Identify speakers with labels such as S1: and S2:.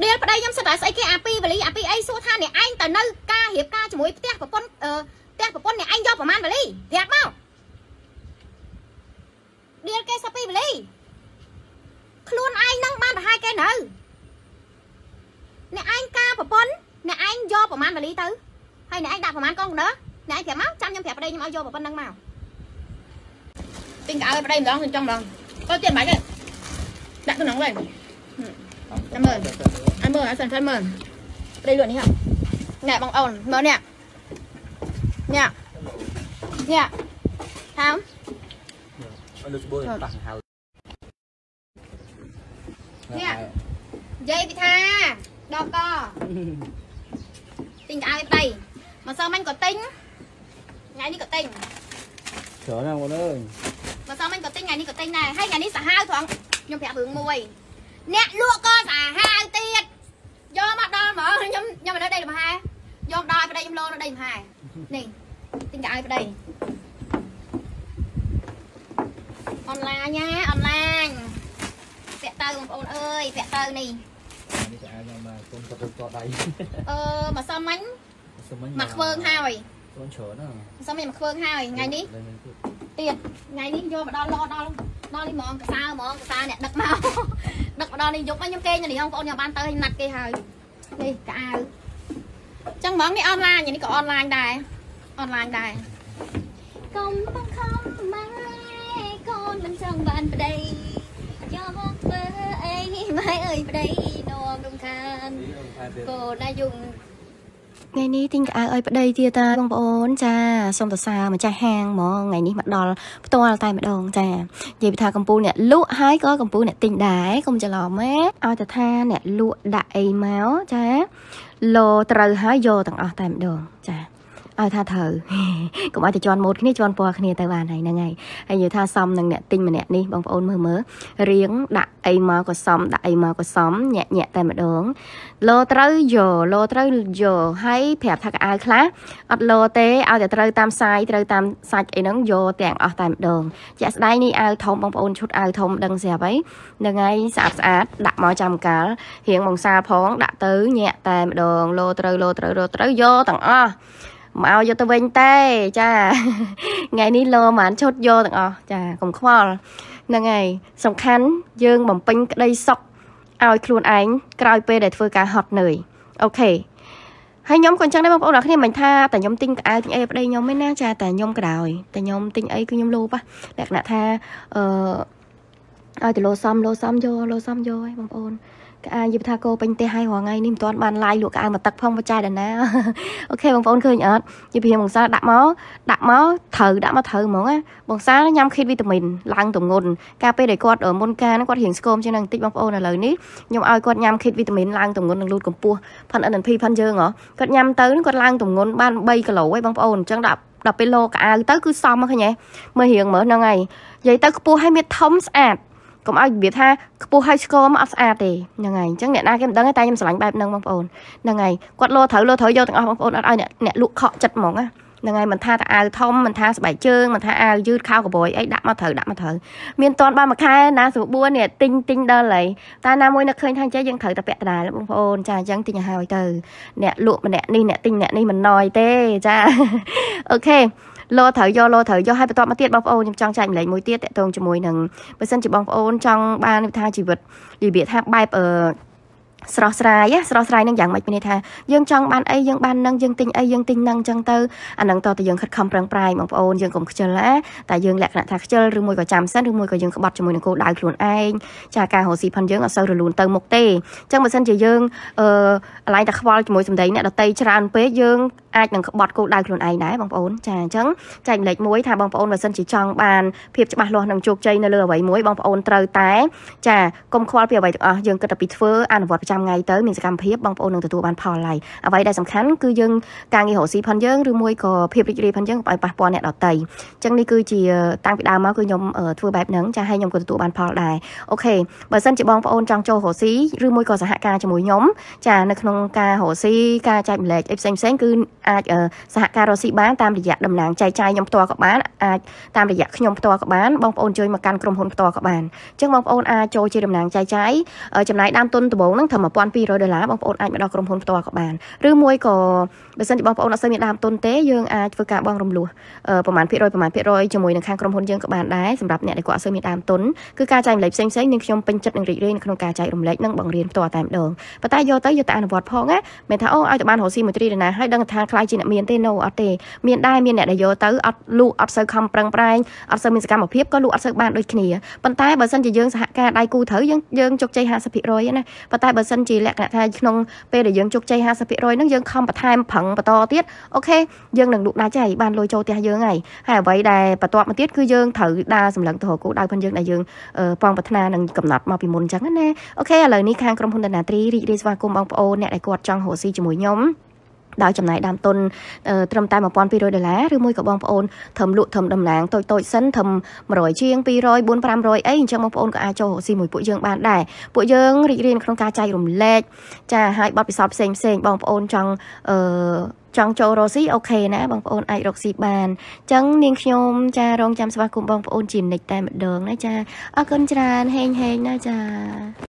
S1: ដៀលប្តីខ្ញុំសិតតែស្អីគេអាពីវេលាអាពីអីសួរថាអ្នកឯងទៅនៅការរៀបការជាមួយផ្ទះប្រពន្ធអឺផ្ទះប្រពន្ធអ្នកឯងយកប្រហែលវេលាប្រាប់មកដៀលគេសិពីវេលាខ្លួនឯងនឹងបានប្រហែលគេនៅអ្នកឯងការប្រពន្ធអ្នកឯងយកប្រហែលវេលាទៅហើយអ្នកឯងដាក់ប្រហែលកងដឺអ្នកឯងប្រាប់មកចាំខ្ញុំប្រាប់ប្តីខ្ញុំឲ្យយកប្រពន្ធនឹងមកទិញកៅឲ្យប្តីម្ដងខ្ញុំចង់ម្ដងទៅទៀតមិនទេដាក់ក្នុងវិញ ចាំមើលអញមើលអសិនចាំមើលប្តីលក់នេះហ៎ណែបងអូនមើលនេះនេះនេះថោម
S2: អត់លើស្បួរតាស់ហៅ
S1: នេះនិយាយពីថាដកកទិញកៅឲ្យប្តីមកសើមិញក៏ ទិញថ្ងៃនេះក៏ទិញ
S2: ច្រើនណាស់បងអើយ
S1: មកសងមិញក៏ទិញថ្ងៃនេះក៏ទិញដែរហើយថ្ងៃនេះសាហាវត្រង់ខ្ញុំប្រាប់រឿងមួយអ្នកលក់ក៏សាហាវទៀតយកមកដល់ហ្មងខ្ញុំខ្ញុំមិននៅដីលំហាយកដល់ប្តីខ្ញុំលោនៅដីលំហានេះទិញទៅឲ្យប្តីអនឡាញណាអនឡាញពាក់ទៅបងប្អូនអើយពាក់ទៅនេះ
S2: នេះស្អាតមកគុំទៅទៅដៃ
S1: អឺមកសមមិញ
S2: សមិញ
S1: មកខ្វើងហើយកូ
S2: នច្រើនណា
S1: មកសមមិញមកខ្វើងហើយថ្ងៃនេះ ទៀតថ្ងៃនេះយកមកដល់លោដល់ដល់នេះហ្មងកសើហ្មងកសើអ្នកដឹកមកដឹកមកដល់នេះយប់ខ្ញុំគេងនេះបងប្អូនខ្ញុំបានទៅឲ្យណាត់គេហើយនេះកៅអៅចឹងហ្មងនេះអនឡាញនេះក៏អនឡាញដែរអនឡាញដែរកុំបង្ខំម៉ែកូនមិនចង់បានប្តីយកធ្វើអីម៉ែអើយប្តីនាំរំខានកូនអាយុ ថ្ងៃនេះទិញកៅអៅឲ្យប្តីទៀតតាបងប្អូនចាសូមសរសើរម្ចាស់ហាងហ្មងថ្ងៃនេះមកដល់ផ្ទាល់តែម្ដងចានិយាយពីថាកំពូលអ្នកលក់ហើយក៏កំពូលអ្នកទិញដែរកុំច្រឡំណាឲ្យតែថាអ្នកលក់ដាក់អីមកចាលោត្រូវហើយយកទាំងអស់តែម្ដងចា ឲ្យថាត្រូវកុំឲ្យតែជន់ម៉ូតគ្នាជន់ពណ៌គ្នាទៅបានហើយហ្នឹងហើយហើយនិយាយថាសមនឹងអ្នកទិញម្នាក់នេះបងប្អូនមើលមើលរៀងដាក់អីមកក៏សមដាក់អីមកក៏សមញាក់ញាក់តែម្ដងលោត្រូវយកលោត្រូវយកហើយប្រាប់ថាកៅអៅខ្លះអត់លោទេឲ្យតែត្រូវតាមសាយត្រូវតាមសាច់អីហ្នឹងយកទាំងអស់តែម្ដងជាក់ស្ដែងនេះអាវធំបងប្អូនឈុតអាវធំដឹងស្រាប់ហើយហ្នឹងហើយស្អាតស្អាតដាក់មកចាំកាលរៀងបងសាលផងដាក់ទៅញាក់តែម្ដងលោត្រូវលោត្រូវលោត្រូវយកទាំងអស់ មកឲ្យយកទៅវិញទេចាថ្ងៃនេះលោហ្មងឈុតយកទាំងអស់ចាកុំខ្វល់ហ្នឹងហើយសំខាន់យើងបំពេញក្តីសុខឲ្យខ្លួនឯងក្រោយពេលដែលធ្វើការហត់នឿយអូខេហើយខ្ញុំក៏អញ្ចឹងដែរបងប្អូនអ្នកគ្នាមិនថាតែខ្ញុំទិញកៅអៅទិញអីប្តីខ្ញុំទេណាចាតែខ្ញុំក្រោយតែខ្ញុំទិញអីគឺខ្ញុំលោបលក្ខណៈថាអឺឲ្យទៅលោសំលោសំយកលោសំយកឯងបងប្អូន កៅអៅយីថាគោពេញផ្ទះហើយរងថ្ងៃនេះមិនទាន់បានឡាយលក់កៅអៅមកទឹកផងបច្ច័យដល់ណាអូខេបងប្អូនឃើញអត់យីព្រាមបងសាដាក់មកដាក់មកត្រូវដាក់មកត្រូវហ្មងណាបងសាញ៉ាំឃីតវីតាមីនឡើងទម្ងន់កាលពេលដែលគាត់មុនការហ្នឹងគាត់រៀងស្គមជាងនឹងបន្តិចបងប្អូនឥឡូវនេះខ្ញុំឲ្យគាត់ញ៉ាំឃីតវីតាមីនឡើងទម្ងន់នឹងលូតកម្ពស់ផាន់ NNP ផាន់យើងហ៎គាត់ញ៉ាំទៅគាត់ឡើងទម្ងន់បាន3គីឡូហើយបងប្អូនអញ្ចឹងដាក់ដល់ពេលលោកៅអៅទៅគឺសមហ្នឹងឃើញទេមើលរៀងមើលហ្នឹងហើយនិយាយទៅខ្ពស់ឲ្យមានធំស្អាត កុំឲ្យរបៀបថាខ្ពស់ហើយស្គមអត់ស្អាតទេហ្នឹងហើយអញ្ចឹងអ្នកណាគេមិនដឹងទេតែខ្ញុំស្រឡាញ់បែបហ្នឹងបងប្អូនហ្នឹងហើយគាត់លោត្រូវលោត្រូវយកទាំងអស់បងប្អូនអត់ឲ្យអ្នកអ្នកលក់ខកចិត្តហ្មងណាហ្នឹងហើយមិនថាតាអាវធំមិនថាស្បែកជើងមិនថាអាវយឺតខោកបួយអីដាក់មកត្រូវដាក់មកត្រូវមានតនបានមួយខែណាស្រួល4នេះទិញទិញដល់ហើយតែណាមួយនឹកឃើញថាចេះយើងត្រូវតែពាក់ដដែលបងប្អូនចាអញ្ចឹងទិញឲ្យហើយទៅអ្នកលក់ម្នាក់នេះអ្នកទិញម្នាក់នេះមិនណយទេចាអូខេ លោត្រូវយកលោត្រូវយកឲ្យបន្តមកទៀតបងប្អូនខ្ញុំចង់ចែកម្លែកមួយទៀតតកតងជាមួយនឹងបើសិនជាបងប្អូនចង់បានថាជីវិតរបៀបថាបែបអឺ ស្រស់ស្រាយស្រស់ស្រាយនឹងយ៉ាងម៉េចមានន័យថាយើងចង់បានអីយើងបាននឹងយើងទិញអីយើងទិញនឹងអញ្ចឹងទៅអានឹងតើតើយើងខិតខំប្រឹងប្រែងបងប្អូនយើងកុំខ្ជិលណាតែយើងលក្ខណៈថាខ្ជិលឬមួយក៏ចាំសិនឬមួយក៏យើងក្បត់ជាមួយនឹងគោលដៅខ្លួនឯងចាការរកស៊ីផាន់យើងអត់សូវរលូនទៅមុខទេអញ្ចឹងបើសិនជាយើងអឺអាឡែងតែខ្វល់ជាមួយសម្ដីអ្នកដតីច្រើនពេកយើងអាចនឹងក្បត់គោលដៅខ្លួនឯងដែរបងប្អូនចាអញ្ចឹងចែកម្លេចមួយថាបងប្អូនបើសិនជាចង់បានភាពច្បាស់លាស់និងជោគជ័យនៅលើអ្វីមួយបងប្អូនត្រូវតែចាកុំខ្វល់ពីអ្វីទាំងអស់យើងគិតតែពីធ្វើអនុវត្តប្រចាំថ្ងៃទៅមានសកម្មភាពបងប្អូននឹងទទួលបានផលហើយអ្វីដែលសំខាន់គឺយើងការងាររកស៊ីផាន់យើងឬមួយក៏ភាពរីករាយផាន់យើងកុំឲ្យប៉ះពាល់អ្នកដទៃអញ្ចឹងនេះគឺជាតាំងពីដើមមកគឺខ្ញុំធ្វើបែបហ្នឹងចាឲ្យខ្ញុំក៏ទទួលបានផលដែរអូខេបើសិនជាបងប្អូនចង់ចូលរកស៊ីឬមួយក៏សហការជាមួយខ្ញុំចានៅក្នុងការរកស៊ីការចែកម្លែកអីផ្សេងផ្សេងគឺអាចសហការរកស៊ីបានតាមរយៈតំណាងចែកចាយខ្ញុំផ្ទាល់ក៏បានអាចតាមរយៈខ្ញុំផ្ទាល់ក៏បានបងប្អូនជួយមកកាន់ក្រុមហ៊ុនផ្ទាល់ក៏បានអញ្ចឹងបងប្អូនអាចចូលជាតំណាងចែកចាយចំណាយដើមទុនដំបូងហ្នឹងត្រឹម
S3: 1200ដុល្លារបងប្អូនអាចមកដល់ក្រុមហ៊ុនផ្ទាល់ក៏បានឬមួយក៏បើសិនជាបងប្អូនអត់សូវមានដើមទុនទេយើងអាចធ្វើការបងរំលោះប្រហែលភាគរយប្រហែលភាគរយជាមួយនឹងខាងក្រុមហ៊ុនយើងក៏បានដែរសម្រាប់អ្នកដែលគាត់អត់សូវមានដើមទុនគឺការចែករំលែកផ្សេងៗនឹងខ្ញុំពេញចិត្តនឹងរីករាយនៅក្នុងការចែករំលែកនិងបង្រៀនផ្ទាល់តែម្ដងប៉ុន្តែយកទៅយកទៅអនុវត្តផងណាមិនថាអូឲ្យទៅបានរកស៊ីមួយត្រីដណាហើយដឹងថាខ្លាយជាអ្នកមានទេ no អត់ទេមានដែរមានអ្នកដែលយកទៅអត់លូអត់សូវខំប្រឹងប្រែងអត់សូវមានសកម្មភាពក៏លូអត់សូវបានដូចគ្នាប៉ុន្តែបើសិនជាយើងសហការដៃគូត្រូវយើងយើងជោគជ័យ50%ណាប៉ុន្តែបើសិនជាលក្ខណៈថាក្នុងពេលដែលយើងជោគជ័យ50%ហ្នឹងយើងខំបន្ថែមប្រឹងបន្តទៀតអូខេយើងនឹងលក់ដាច់ហើយបានលុយចូលផ្ទះយើងហើយហើយអ្វីដែលបន្ទាប់មកទៀតគឺយើងត្រូវដើរសម្លឹងទៅរកគោលដៅផងយើងដែលយើងប៉ងប្រាថ្នានឹងកំណត់មកពីមុនអញ្ចឹងណាអូខេឥឡូវនេះខាងក្រុមហ៊ុនដណាត្រីរីករាយស្វាគមន៍បងប្អូនអ្នកដែលគាត់ចង់រកស៊ីជាមួយខ្ញុំ ដោយចំណាយដើមទុនត្រឹមតែ1200ដុល្លារឬមួយក៏បងប្អូនធ្វើលក់ធ្វើតំណាងតូចតូចសិនធ្វើ100ជាង200 400 500អីអញ្ចឹងបងប្អូនក៏អាចចូលរកស៊ីមួយពួកយើងបានដែរពួកយើងរីករាយក្នុងការចែករំលែកចាឲ្យបទពិសោធន៍ផ្សេងផ្សេងបងប្អូនចង់អឺចង់ចូលរកស៊ីអូខេណាបងប្អូនអាចរកស៊ីបានអញ្ចឹងនាងខ្ញុំចារងចាំស្វាគមន៍បងប្អូនជានិច្ចតែម្ដងណាចាអរគុណច្រើនហេងហេងណាចា